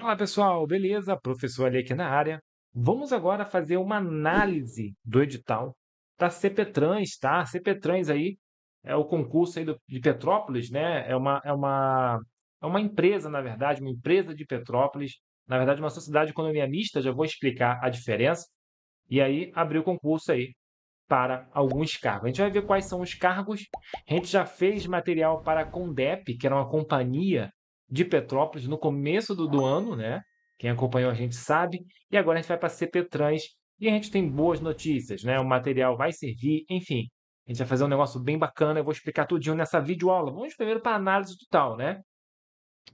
Fala pessoal, beleza? Professor ali aqui na área. Vamos agora fazer uma análise do edital da CPTrans, tá? CPTrans aí é o concurso aí do- de Petrópolis, né? É uma, é uma, é uma empresa, na verdade, uma empresa de Petrópolis, na verdade, uma sociedade de economia mista, já vou explicar a diferença. E aí abriu o concurso aí para alguns cargos. A gente vai ver quais são os cargos. A gente já fez material para a Condep, que era uma companhia de Petrópolis no começo do, do ano, né? Quem acompanhou a gente sabe. E agora a gente vai para a CPTrans e a gente tem boas notícias, né? O material vai servir, enfim. A gente vai fazer um negócio bem bacana. Eu vou explicar tudinho nessa videoaula. Vamos primeiro para a análise total, né?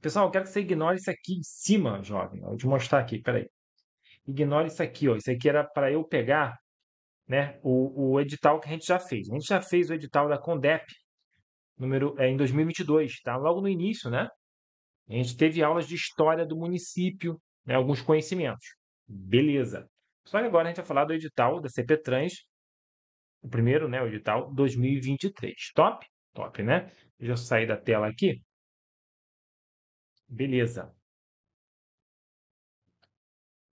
Pessoal, eu quero que você ignore isso aqui em cima, jovem. Vou te mostrar aqui, peraí. Ignore isso aqui, ó. Isso aqui era para eu pegar né, o, o edital que a gente já fez. A gente já fez o edital da Condep número, é, em 2022, tá? Logo no início, né? A gente teve aulas de história do município, né, alguns conhecimentos. Beleza. Só que agora a gente vai falar do edital da CPTrans, o primeiro, né, o edital 2023. Top? Top, né? Deixa eu sair da tela aqui. Beleza.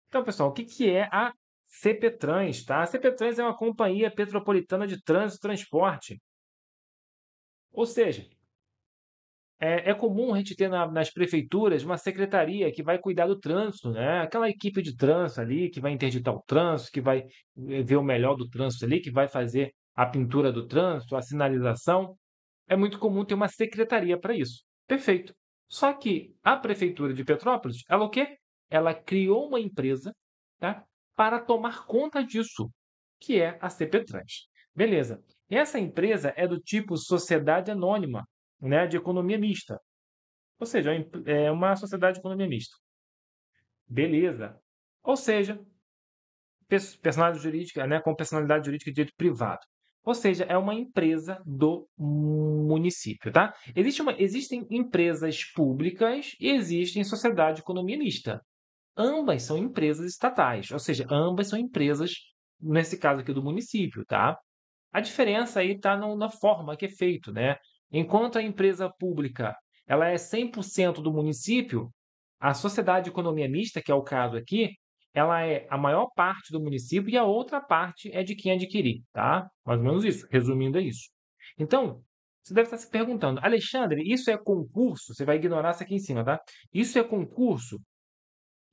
Então, pessoal, o que, que é a CPTrans, tá? A CPTrans é uma companhia petropolitana de trânsito e transporte. Ou seja, é, é comum a gente ter na- nas prefeituras uma secretaria que vai cuidar do trânsito, né? Aquela equipe de trânsito ali que vai interditar o trânsito, que vai eh, ver o melhor do trânsito ali, que vai fazer a pintura do trânsito, a sinalização. É muito comum ter uma secretaria para isso. Perfeito. Só que a prefeitura de Petrópolis, ela o quê? Ela criou uma empresa, tá? Para tomar conta disso, que é a CPTrans. Beleza. Essa empresa é do tipo sociedade anônima, né, de economia mista. Ou seja, é é uma sociedade de economia mista. Beleza. Ou seja, pers- personalidade jurídica, né, com personalidade jurídica de direito privado. Ou seja, é uma empresa do município, tá? Existe uma, existem empresas públicas e existem sociedade de economia mista. Ambas são empresas estatais, ou seja, ambas são empresas, nesse caso aqui do município, tá? A diferença aí está na forma que é feito, né? Enquanto a empresa pública ela é 100% do município, a sociedade de economia mista, que é o caso aqui, ela é a maior parte do município e a outra parte é de quem adquirir, tá? Mais ou menos isso, resumindo é isso. Então, você deve estar se perguntando, Alexandre, isso é concurso? Você vai ignorar isso aqui em cima, tá? Isso é concurso?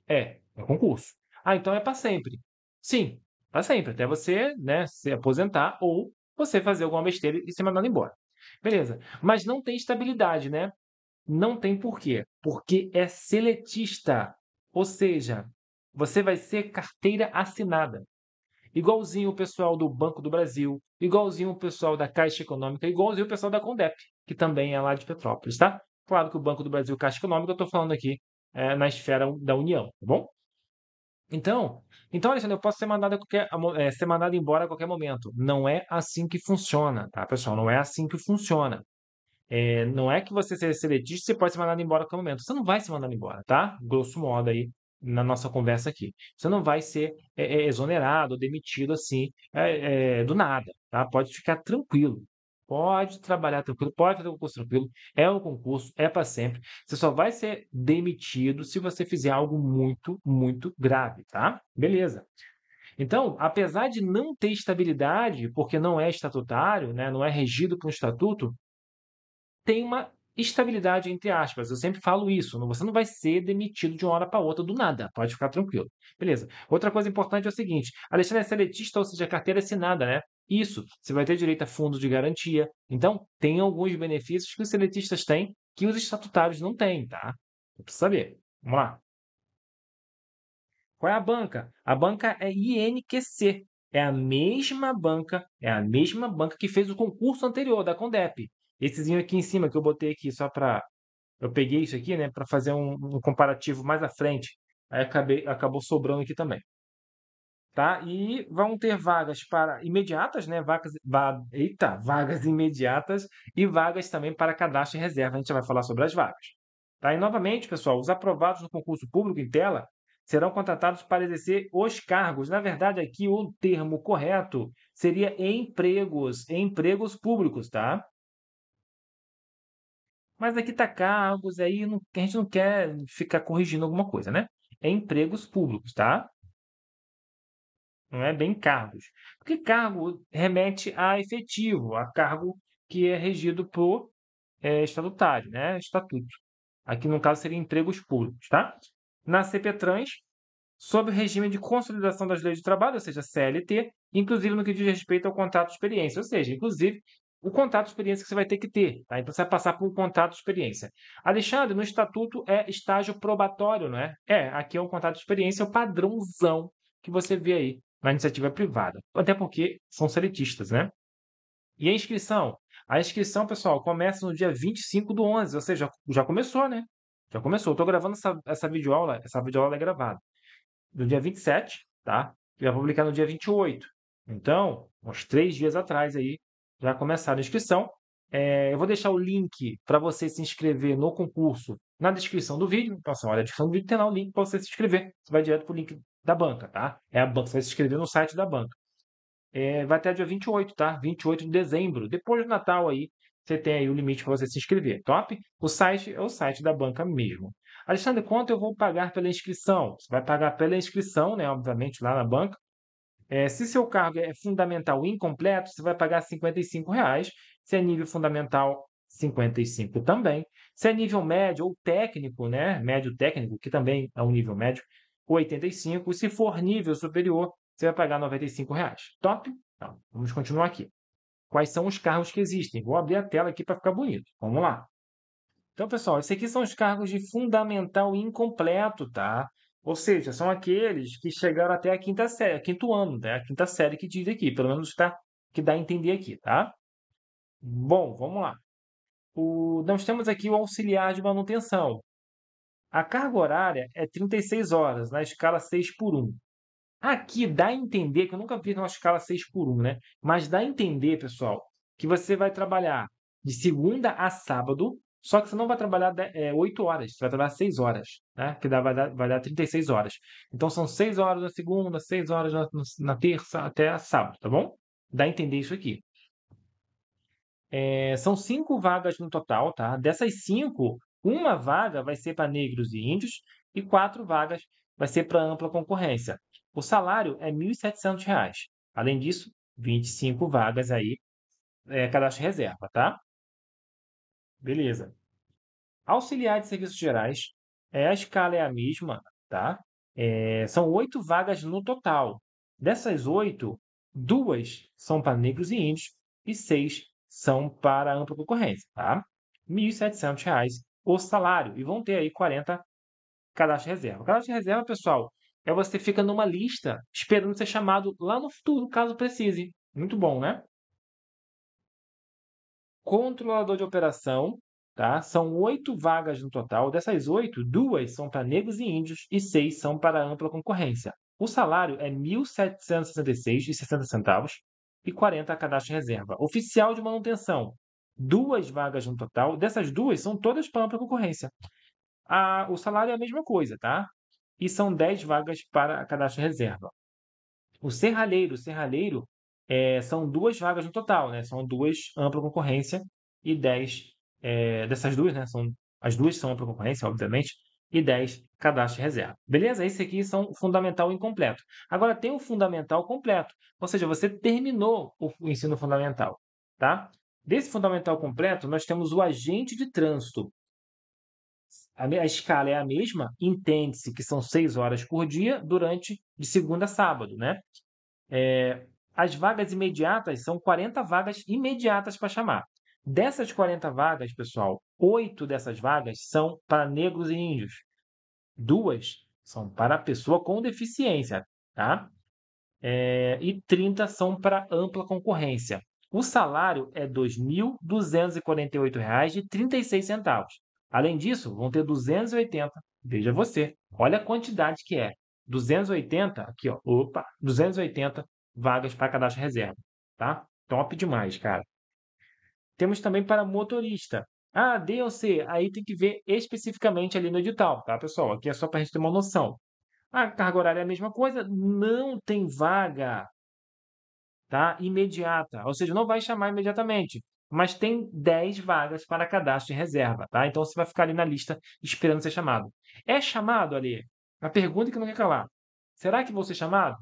É, é concurso. Ah, então é para sempre. Sim, para sempre, até você, né, se aposentar ou você fazer alguma besteira e ser mandado embora. Beleza. Mas não tem estabilidade, né? Não tem por quê? Porque é seletista. Ou seja, você vai ser carteira assinada. Igualzinho o pessoal do Banco do Brasil, igualzinho o pessoal da Caixa Econômica, igualzinho o pessoal da Condep, que também é lá de Petrópolis, tá? Claro que o Banco do Brasil Caixa Econômica, eu estou falando aqui é, na esfera da União, tá bom? Então, então, Alexandre, eu posso ser mandado, qualquer, eh, ser mandado embora a qualquer momento. Não é assim que funciona, tá, pessoal? Não é assim que funciona. É, não é que você seja seletista, você pode ser mandado embora a qualquer momento. Você não vai ser mandado embora, tá? Grosso modo aí, na nossa conversa aqui. Você não vai ser é, é, exonerado demitido assim, é, é, do nada, tá? Pode ficar tranquilo. Pode trabalhar tranquilo, pode fazer o concurso tranquilo. É um concurso, é para sempre. Você só vai ser demitido se você fizer algo muito, muito grave, tá? Beleza. Então, apesar de não ter estabilidade, porque não é estatutário, né, não é regido por um estatuto, tem uma estabilidade entre aspas. Eu sempre falo isso. Você não vai ser demitido de uma hora para outra do nada. Pode ficar tranquilo. Beleza. Outra coisa importante é o seguinte: Alexandre é seletista, ou seja, carteira assinada, né? Isso. Você vai ter direito a fundos de garantia. Então, tem alguns benefícios que os seletistas têm que os estatutários não têm, tá? Eu preciso saber. Vamos lá. Qual é a banca? A banca é INQC. É a mesma banca, é a mesma banca que fez o concurso anterior da Condep. Essezinho aqui em cima que eu botei aqui só para eu peguei isso aqui, né, para fazer um, um comparativo mais à frente. Aí acabei, acabou sobrando aqui também. Tá? E vão ter vagas para imediatas, né? Vagas, va, eita, vagas imediatas e vagas também para cadastro e reserva. A gente vai falar sobre as vagas. Tá? E novamente, pessoal, os aprovados no concurso público em tela serão contratados para exercer os cargos. Na verdade, aqui o termo correto seria empregos, empregos públicos, tá? Mas aqui tá cargos, aí não, a gente não quer ficar corrigindo alguma coisa, né? É empregos públicos, tá? Não é bem cargos. Porque cargo remete a efetivo, a cargo que é regido por é, estatutário, né? Estatuto. Aqui, no caso, seria empregos públicos, tá? Na CPTrans, sob o regime de consolidação das leis de trabalho, ou seja, CLT, inclusive no que diz respeito ao contrato de experiência, ou seja, inclusive o contrato de experiência que você vai ter que ter, tá? Então você vai passar por um contrato de experiência. Alexandre, no estatuto é estágio probatório, não é? É, aqui é um contrato de experiência, é o padrãozão que você vê aí na iniciativa privada. Até porque são seletistas, né? E a inscrição? A inscrição, pessoal, começa no dia 25 do 11, ou seja, já começou, né? Já começou. Estou gravando essa, essa videoaula, essa videoaula é gravada. No dia 27, tá? E vai publicar no dia 28. Então, uns três dias atrás aí, já começaram a inscrição. É, eu vou deixar o link para você se inscrever no concurso na descrição do vídeo. Então, assim, olha, a descrição do vídeo tem lá o link para você se inscrever. Você vai direto para o link da banca, tá? É a banca, você vai se inscrever no site da banca. É, vai até dia 28, tá? 28 de dezembro. Depois do Natal aí, você tem aí o limite para você se inscrever. Top? O site é o site da banca mesmo. Alexandre, quanto eu vou pagar pela inscrição? Você vai pagar pela inscrição, né? Obviamente, lá na banca. É, se seu cargo é fundamental incompleto, você vai pagar 55 reais. Se é nível fundamental, 55 também. Se é nível médio ou técnico, né? Médio técnico, que também é um nível médio, 85. Se for nível superior, você vai pagar 95 reais. Top? Então, vamos continuar aqui. Quais são os cargos que existem? Vou abrir a tela aqui para ficar bonito. Vamos lá. Então, pessoal, esses aqui são os cargos de fundamental incompleto, tá? Ou seja, são aqueles que chegaram até a quinta série, quinto ano, né? A quinta série que diz aqui, pelo menos tá, que dá a entender aqui, tá? Bom, vamos lá. O, nós temos aqui o auxiliar de manutenção. A carga horária é 36 horas, na escala 6 por 1. Aqui dá a entender, que eu nunca vi uma escala 6 por 1, né? Mas dá a entender, pessoal, que você vai trabalhar de segunda a sábado, só que você não vai trabalhar é, 8 horas, você vai trabalhar 6 horas, né? Que dá, vai, dar, vai dar 36 horas. Então são 6 horas na segunda, 6 horas na, na terça até sábado, tá bom? Dá a entender isso aqui. É, são cinco vagas no total, tá? Dessas cinco, uma vaga vai ser para negros e índios e quatro vagas vai ser para ampla concorrência. O salário é R$ 1.700. Além disso, 25 vagas aí, é, cadastro reserva, tá? Beleza. Auxiliar de serviços gerais, é, a escala é a mesma, tá? É, são oito vagas no total. Dessas oito, duas são para negros e índios e seis são para ampla concorrência, tá? R$ 1.700 o salário e vão ter aí 40 cadastro reserva. Cadastro reserva, pessoal, é você fica numa lista esperando ser chamado lá no futuro, caso precise. Muito bom, né? Controlador de operação, tá? São oito vagas no total. Dessas oito, duas são para negros e índios e seis são para ampla concorrência. O salário é R$ 1.766,60 e 40 cadastro reserva. Oficial de manutenção, duas vagas no total. Dessas duas, são todas para ampla concorrência. A, o salário é a mesma coisa, tá? E são 10 vagas para cadastro reserva. O serralheiro, o serralheiro é, são duas vagas no total, né? São duas ampla concorrência e 10 é, dessas duas, né? São, as duas são ampla concorrência, obviamente, e 10 cadastro reserva. Beleza? Esse aqui são fundamental incompleto. Agora tem o fundamental completo, ou seja, você terminou o ensino fundamental, tá? Desse fundamental completo, nós temos o agente de trânsito. A, a escala é a mesma, entende-se que são seis horas por dia durante de segunda a sábado, né? É, as vagas imediatas são 40 vagas imediatas para chamar. Dessas 40 vagas, pessoal, oito dessas vagas são para negros e índios. Duas são para pessoa com deficiência, tá? É, e 30 são para ampla concorrência. O salário é R$ 2.248,36. Além disso, vão ter 280, veja você, olha a quantidade que é. 280, aqui ó, opa, 280 vagas para cadastro reserva, tá? Top demais, cara. Temos também para motorista. Ah, D ou C, aí tem que ver especificamente ali no edital, tá, pessoal? Aqui é só para a gente ter uma noção. A carga horária é a mesma coisa, não tem vaga tá? imediata, ou seja, não vai chamar imediatamente. mas tem 10 vagas para cadastro de reserva, tá? Então você vai ficar ali na lista esperando ser chamado. É chamado ali? A pergunta que não quer calar. Será que vou ser chamado?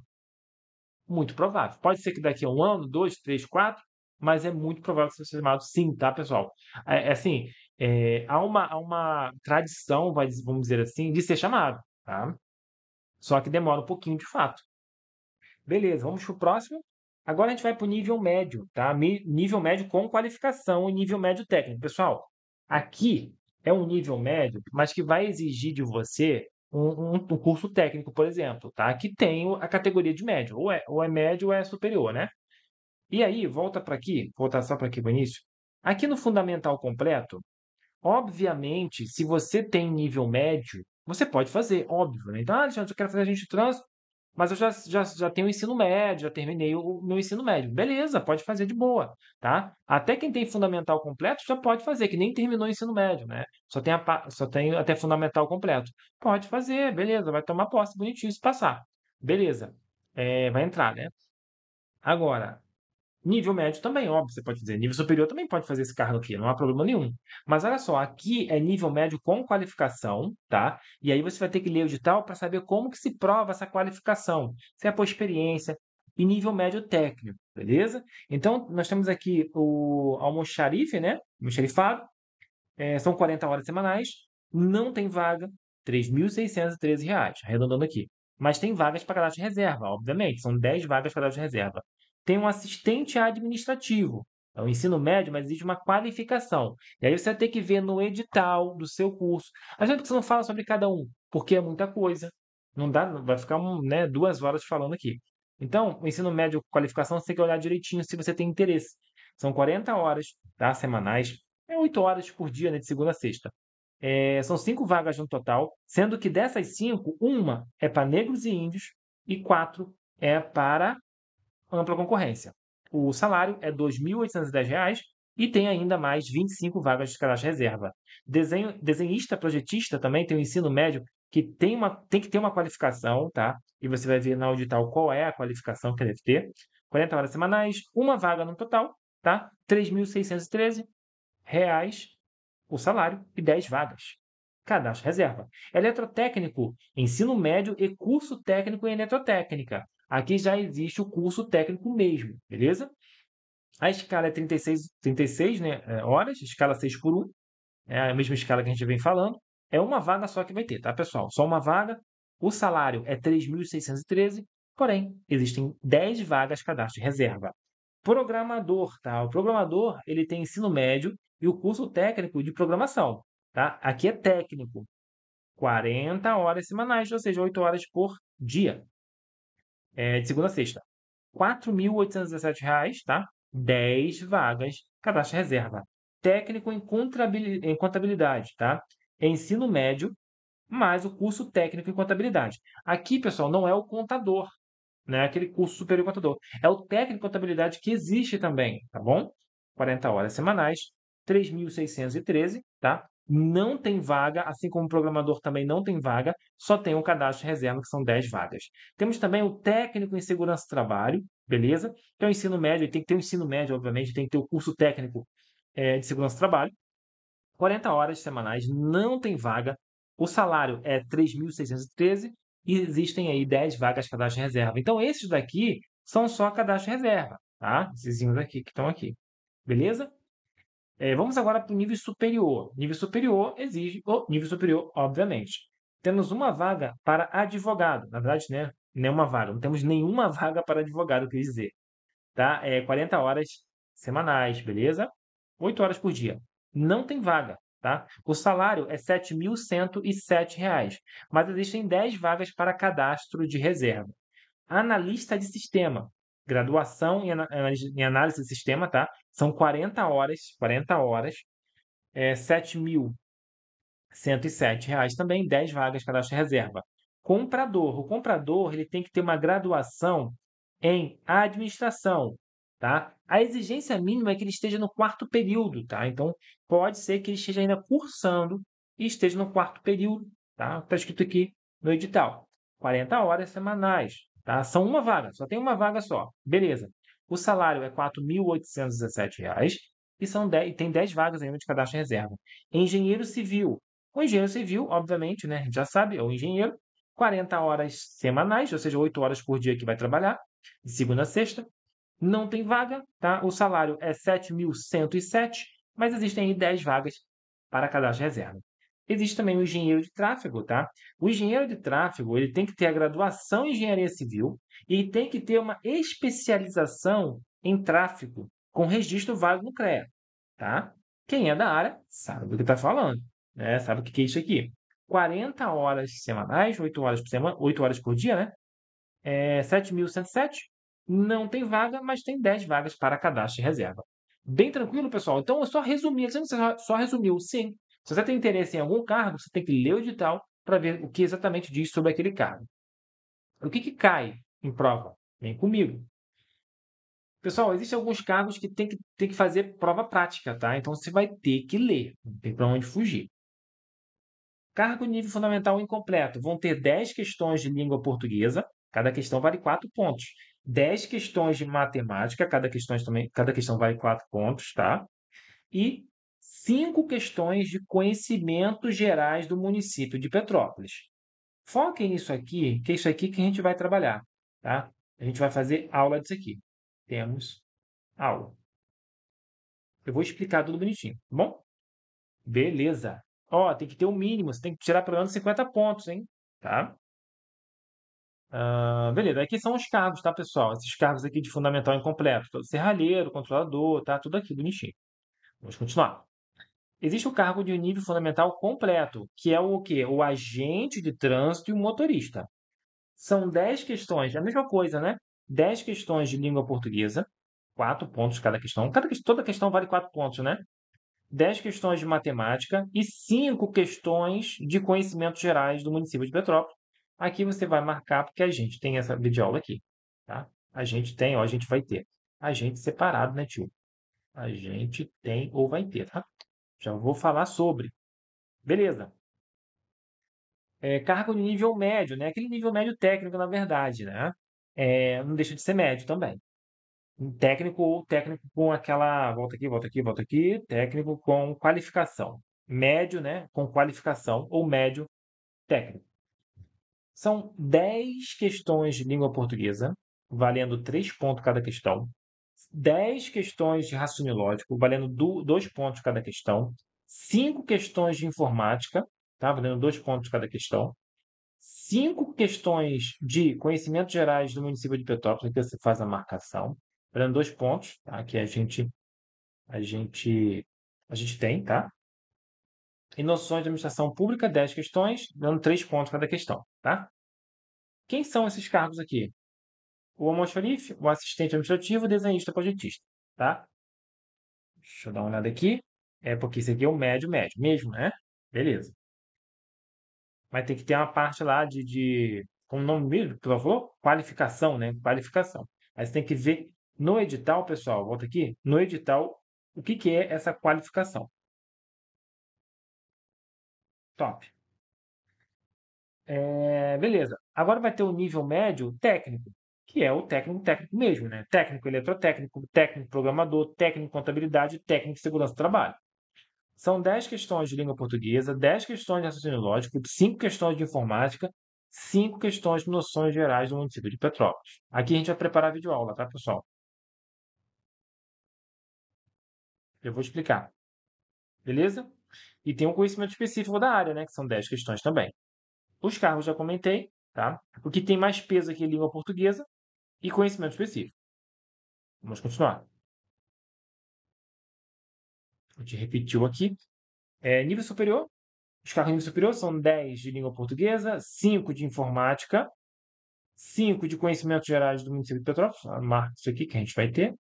Muito provável. Pode ser que daqui a um ano, dois, três, quatro, mas é muito provável que você seja chamado sim, tá, pessoal? É, é assim, é, há, uma, há uma tradição, vamos dizer assim, de ser chamado, tá? Só que demora um pouquinho de fato. Beleza, vamos para o próximo. Agora a gente vai para o nível médio, tá? Nível médio com qualificação e nível médio técnico. Pessoal, aqui é um nível médio, mas que vai exigir de você um, um, curso técnico, por exemplo, tá? Que tem a categoria de médio, ou é, ou é médio ou é superior, né? E aí, volta para aqui, voltar só para aqui para início. Aqui no fundamental completo, obviamente, se você tem nível médio, você pode fazer, óbvio, né? Então, ah, Alexandre, eu quero fazer agente de trânsito, mas eu já, já, já tenho o ensino médio, já terminei o meu ensino médio. Beleza, pode fazer de boa, tá? Até quem tem fundamental completo já pode fazer, que nem terminou o ensino médio, né? Só tem, a, só tem até fundamental completo. Pode fazer, beleza, vai tomar posse, bonitinho, se passar. Beleza, é, vai entrar, né? Agora, Nível médio também, óbvio, você pode dizer. Nível superior também pode fazer esse cargo aqui, não há problema nenhum. Mas olha só, aqui é nível médio com qualificação, tá? E aí você vai ter que ler o edital para saber como que se prova essa qualificação. Se é por experiência e nível médio técnico, beleza? Então, nós temos aqui o almoxarife, né? Almoxarifado. É, são 40 horas semanais. Não tem vaga, R$ 3.613, arredondando aqui. Mas tem vagas para cadastro de reserva, obviamente. São 10 vagas para cadastro de reserva tem um assistente administrativo. É o ensino médio, mas existe uma qualificação. E aí você vai ter que ver no edital do seu curso. A gente você não fala sobre cada um, porque é muita coisa. Não dá, vai ficar né, duas horas falando aqui. Então, o ensino médio qualificação, você tem que olhar direitinho se você tem interesse. São 40 horas tá, semanais, é 8 horas por dia, né, de segunda a sexta. É, são cinco vagas no total, sendo que dessas cinco, uma é para negros e índios e quatro é para ampla concorrência. O salário é R$ 2.810 e tem ainda mais 25 vagas de cadastro reserva. Desenho, desenhista, projetista também tem o um ensino médio que tem, uma, tem que ter uma qualificação, tá? E você vai ver na audital qual é a qualificação que deve ter. 40 horas semanais, uma vaga no total, tá? R$ 3.613 o salário e 10 vagas. Cadastro reserva. Eletrotécnico, ensino médio e curso técnico em eletrotécnica. Aqui já existe o curso técnico mesmo, beleza? A escala é 36, 36 né, é, horas, escala 6 por 1, é a mesma escala que a gente vem falando. É uma vaga só que vai ter, tá, pessoal? Só uma vaga. O salário é 3.613, porém, existem 10 vagas cadastro de reserva. Programador, tá? O programador, ele tem ensino médio e o curso técnico de programação, tá? Aqui é técnico. 40 horas semanais, ou seja, 8 horas por dia é, de segunda a sexta. R$ 4.817, tá? 10 vagas, cadastro reserva. Técnico em contabilidade, tá? Ensino médio, mais o curso técnico em contabilidade. Aqui, pessoal, não é o contador, né? Aquele curso superior contador. É o técnico em contabilidade que existe também, tá bom? 40 horas semanais, 3.613, tá? Não tem vaga, assim como o programador também não tem vaga, só tem o cadastro de reserva, que são 10 vagas. Temos também o técnico em segurança do trabalho, beleza? Que é o ensino médio, tem que ter o ensino médio, obviamente, tem que ter o curso técnico é, de segurança do trabalho. 40 horas semanais, não tem vaga, o salário é 3.613 e existem aí 10 vagas cadastro de reserva. Então, esses daqui são só cadastro de reserva, tá? Esses aqui que estão aqui, beleza? É, vamos agora para o nível superior. Nível superior exige nível superior, obviamente. Temos uma vaga para advogado. Na verdade, né, nenhuma vaga. Não temos nenhuma vaga para advogado, quer dizer. Tá? É 40 horas semanais, beleza? 8 horas por dia. Não tem vaga. Tá? O salário é R$ 7.107, mas existem 10 vagas para cadastro de reserva. Analista de sistema, graduação em análise de sistema, tá? São 40 horas, 40 horas, é, R$ 7.107 também, 10 vagas cadastro reserva. Comprador, o comprador ele tem que ter uma graduação em administração, tá? A exigência mínima é que ele esteja no quarto período, tá? Então, pode ser que ele esteja ainda cursando e esteja no quarto período, tá? Está escrito aqui no edital. 40 horas semanais, tá? São uma vaga, só tem uma vaga só. Beleza. O salário é R$ 4.817 e são 10, tem 10 vagas ainda de cadastro em reserva. Engenheiro civil. O engenheiro civil, obviamente, né, já sabe, é o engenheiro, 40 horas semanais, ou seja, 8 horas por dia que vai trabalhar, de segunda a sexta. Não tem vaga, tá? O salário é 7.107, mas existem aí 10 vagas para cadastro de reserva. Existe também o engenheiro de tráfego, tá? O engenheiro de tráfego, ele tem que ter a graduação em engenharia civil e tem que ter uma especialização em tráfego com registro válido no CREA, tá? Quem é da área sabe do que está falando, né? Sabe o que é isso aqui. 40 horas semanais, 8 horas por semana, 8 horas por dia, né? É 7.107. Não tem vaga, mas tem 10 vagas para cadastro e reserva. Bem tranquilo, pessoal? Então, eu só resumi. Você só resumiu? Sim. Se você tem interesse em algum cargo, você tem que ler o edital para ver o que exatamente diz sobre aquele cargo. O que, que cai em prova? Vem comigo. Pessoal, existem alguns cargos que tem que, tem que fazer prova prática, tá? Então você vai ter que ler, não tem para onde fugir. Cargo nível fundamental incompleto. Vão ter 10 questões de língua portuguesa, cada questão vale 4 pontos. 10 questões de matemática, cada questão, também, cada questão vale 4 pontos, tá? E 5 questões de conhecimentos gerais do município de Petrópolis. Foquem nisso aqui, que é isso aqui que a gente vai trabalhar, tá? A gente vai fazer aula disso aqui temos aula. Eu vou explicar tudo bonitinho, tá bom? Beleza. Ó, tem que ter o um mínimo, você tem que tirar pelo menos 50 pontos, hein? Tá? Uh, beleza, aqui são os cargos, tá, pessoal? Esses cargos aqui de fundamental incompleto. Serralheiro, controlador, tá? Tudo aqui bonitinho. Vamos continuar. Existe o cargo de nível fundamental completo, que é o quê? O agente de trânsito e o motorista. São 10 questões, é a mesma coisa, né? 10 questões de língua portuguesa, 4 pontos cada questão. Cada, toda questão vale 4 pontos, né? 10 questões de matemática e 5 questões de conhecimentos gerais do município de Petrópolis. Aqui você vai marcar, porque a gente tem essa videoaula aqui. Tá? A gente tem, ó, a gente vai ter. A gente separado, né, tio? A gente tem ou vai ter, tá? Já vou falar sobre. Beleza. É, cargo de nível médio, né? Aquele nível médio técnico, na verdade, né? é, não deixa de ser médio também. Um técnico ou técnico com aquela. Volta aqui, volta aqui, volta aqui. Técnico com qualificação. Médio, né? Com qualificação ou médio técnico. São 10 questões de língua portuguesa, valendo 3 pontos cada questão. 10 questões de raciocínio lógico, valendo 2 pontos cada questão. 5 questões de informática, tá? valendo 2 pontos cada questão cinco questões de conhecimentos gerais do município de Petrópolis, que você faz a marcação, dando dois pontos, tá? que a gente, a gente, a gente tem, tá? E noções de administração pública, 10 questões, dando três pontos cada questão, tá? Quem são esses cargos aqui? O almoxarife, o assistente administrativo, o desenhista projetista, tá? Deixa eu dar uma olhada aqui. É porque esse aqui é o médio médio mesmo, né? Beleza mas tem que ter uma parte lá de, de como o nome mesmo você falou? Qualificação, né? Qualificação. Aí você tem que ver no edital, pessoal, volta aqui, no edital, o que, que é essa qualificação. Top. É, beleza. Agora vai ter o nível médio técnico, que é o técnico técnico mesmo, né? Técnico eletrotécnico, técnico programador, técnico contabilidade, técnico segurança do trabalho. São 10 questões de língua portuguesa, 10 questões de raciocínio lógico, 5 questões de informática, 5 questões de noções gerais do município de Petrópolis. Aqui a gente vai preparar a videoaula, tá, pessoal? Eu vou explicar. Beleza? E tem um conhecimento específico da área, né? Que são 10 questões também. Os cargos já comentei, tá? O que tem mais peso aqui é língua portuguesa e conhecimento específico. Vamos continuar a gente repetiu aqui. É, nível superior, os carros nível superior são 10 de língua portuguesa, 5 de informática, 5 de conhecimentos gerais do município de Petrópolis. Marca isso aqui que a gente vai ter.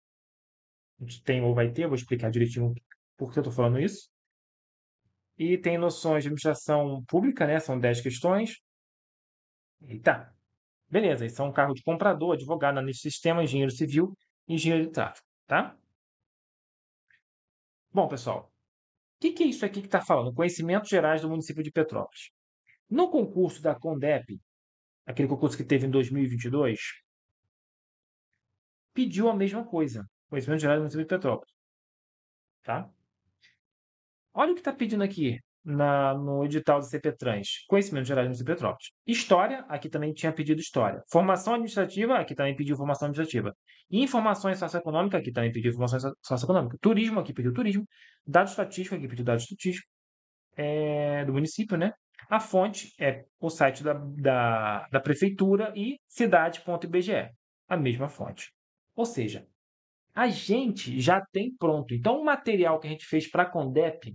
A gente tem ou vai ter, eu vou explicar direitinho por que eu estou falando isso. E tem noções de administração pública, né? São 10 questões. Eita. Beleza, e são carro de comprador, advogado, analista de sistema, engenheiro civil e engenheiro de tráfego, tá? Bom, pessoal, o que, que é isso aqui que está falando? Conhecimentos gerais do município de Petrópolis. No concurso da CONDEP, aquele concurso que teve em 2022, pediu a mesma coisa. Conhecimentos gerais do município de Petrópolis. tá? Olha o que está pedindo aqui na, no edital do CPTrans. Conhecimento geral de Petrópolis. História, aqui também tinha pedido história. Formação administrativa, aqui também pediu formação administrativa. Informações socioeconômicas, aqui também pediu informações socioeconômicas. Turismo, aqui pediu turismo. Dados estatísticos, aqui pediu dados estatísticos é, do município, né? A fonte é o site da, da, da prefeitura e cidade.ibge, a mesma fonte. Ou seja, a gente já tem pronto. Então, o material que a gente fez para a Condep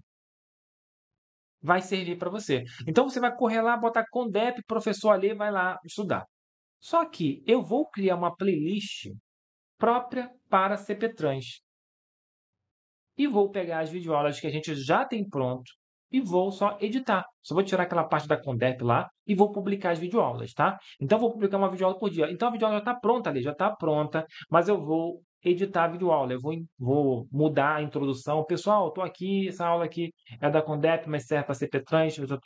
vai servir para você. Então, você vai correr lá, botar Condep, professor ali, vai lá estudar. Só que eu vou criar uma playlist própria para CPTrans. E vou pegar as videoaulas que a gente já tem pronto e vou só editar. Só vou tirar aquela parte da Condep lá e vou publicar as videoaulas, tá? Então, vou publicar uma videoaula por dia. Então, a videoaula já está pronta ali, já está pronta, mas eu vou editar a videoaula. Eu vou, vou mudar a introdução. Pessoal, estou aqui, essa aula aqui é da Condep, mas serve para CPTrans, eu já,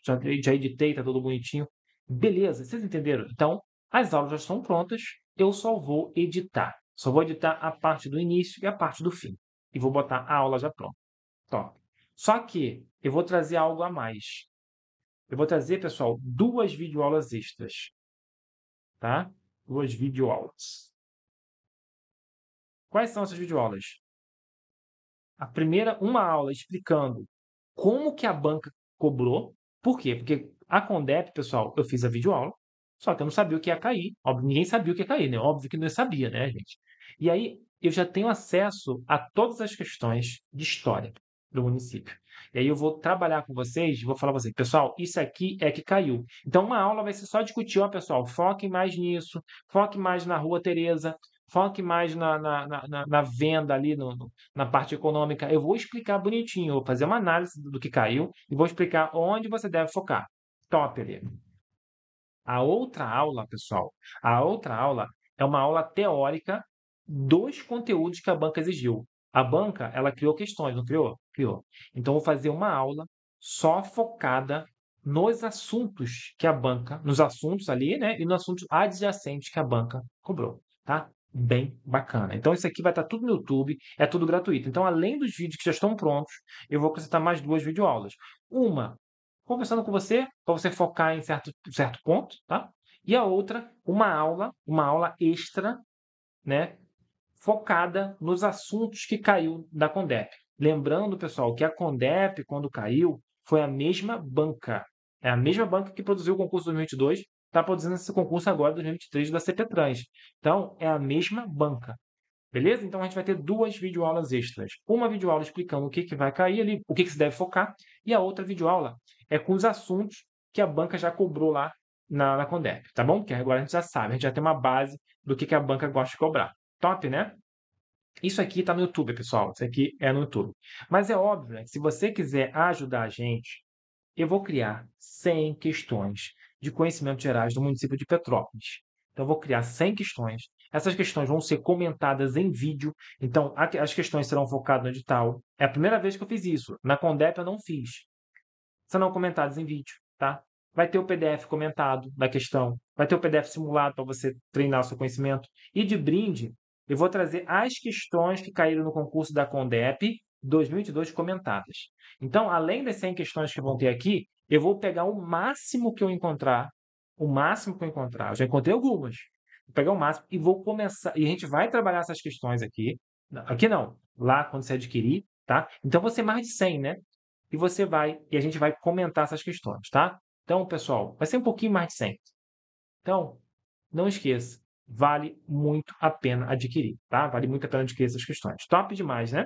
já editei, está tudo bonitinho. Beleza, vocês entenderam? Então, as aulas já estão prontas, eu só vou editar. Só vou editar a parte do início e a parte do fim. E vou botar a aula já pronta. Top. Só que eu vou trazer algo a mais. Eu vou trazer, pessoal, duas videoaulas extras. Tá? Duas videoaulas. Quais são essas videoaulas? A primeira, uma aula explicando como que a banca cobrou. Por quê? Porque a Condep, pessoal, eu fiz a videoaula, só que eu não sabia o que ia cair. Óbvio, ninguém sabia o que ia cair, né? Óbvio que não sabia, né, gente? E aí eu já tenho acesso a todas as questões de história do município. E aí eu vou trabalhar com vocês, vou falar para vocês, pessoal, isso aqui é que caiu. Então uma aula vai ser só discutir, ó, pessoal, foque mais nisso, foque mais na Rua Tereza, foque mais na, na, na, na venda ali, no, no, na parte econômica. Eu vou explicar bonitinho, vou fazer uma análise do que caiu e vou explicar onde você deve focar. Top ali. A outra aula, pessoal, a outra aula é uma aula teórica dos conteúdos que a banca exigiu. A banca, ela criou questões, não criou? Criou. Então, vou fazer uma aula só focada nos assuntos que a banca, nos assuntos ali, né? E nos assuntos adjacentes que a banca cobrou, tá? Bem bacana. Então, isso aqui vai estar tudo no YouTube, é tudo gratuito. Então, além dos vídeos que já estão prontos, eu vou acrescentar mais duas videoaulas. Uma, conversando com você, para você focar em certo, certo ponto, tá? E a outra, uma aula, uma aula extra, né? focada nos assuntos que caiu da Condep. Lembrando, pessoal, que a Condep, quando caiu, foi a mesma banca. É a mesma banca que produziu o concurso 2022, está produzindo esse concurso agora 2023 da CPTrans. Então, é a mesma banca. Beleza? Então, a gente vai ter duas videoaulas extras. Uma videoaula explicando o que, que vai cair ali, o que, que se deve focar, e a outra videoaula é com os assuntos que a banca já cobrou lá na, na Condep, tá bom? Que agora a gente já sabe, a gente já tem uma base do que, que a banca gosta de cobrar. Top, né? Isso aqui está no YouTube, pessoal. Isso aqui é no YouTube. Mas é óbvio, né, se você quiser ajudar a gente, eu vou criar 100 questões de conhecimentos gerais do município de Petrópolis. Então, eu vou criar 100 questões. Essas questões vão ser comentadas em vídeo. Então, as questões serão focadas no edital. É a primeira vez que eu fiz isso. Na Condep eu não fiz. Serão comentadas em vídeo, tá? Vai ter o PDF comentado da questão. Vai ter o PDF simulado para você treinar o seu conhecimento. E de brinde, eu vou trazer as questões que caíram no concurso da Condep 2022 comentadas. Então, além das 100 questões que vão ter aqui, eu vou pegar o máximo que eu encontrar, o máximo que eu encontrar. Eu já encontrei algumas. Vou pegar o máximo e vou começar. E a gente vai trabalhar essas questões aqui. Aqui não, lá quando você adquirir, tá? Então, você mais de 100, né? E você vai, e a gente vai comentar essas questões, tá? Então, pessoal, vai ser um pouquinho mais de 100. Então, não esqueça, vale muito a pena adquirir, tá? Vale muito a pena adquirir essas questões. Top demais, né?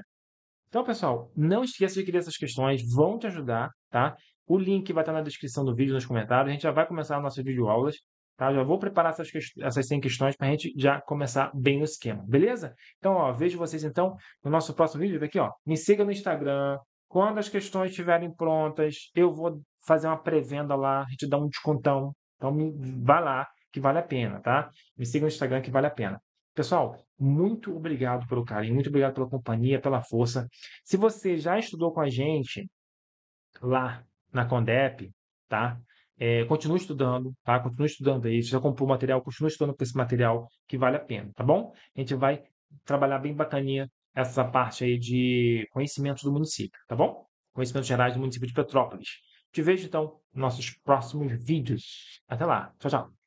Então, pessoal, não esqueça de adquirir essas questões, vão te ajudar, tá? O link vai estar na descrição do vídeo, nos comentários. A gente já vai começar as nossas videoaulas, tá? Já vou preparar essas, essas 100 questões para a gente já começar bem no esquema, beleza? Então, ó, vejo vocês então no nosso próximo vídeo. Aqui, ó, me siga no Instagram. Quando as questões estiverem prontas, eu vou fazer uma pré-venda lá, a gente dá um descontão. Então, vai lá que vale a pena, tá? Me siga no Instagram que vale a pena. Pessoal, muito obrigado pelo carinho, muito obrigado pela companhia, pela força. Se você já estudou com a gente lá na Condep, tá? É, continue estudando, tá? Continue estudando aí. Se já comprou material, continue estudando com esse material que vale a pena, tá bom? A gente vai trabalhar bem bacaninha essa parte aí de conhecimentos do município, tá bom? Conhecimentos gerais do município de Petrópolis. Te vejo então nos nossos próximos vídeos. Até lá. Tchau, tchau.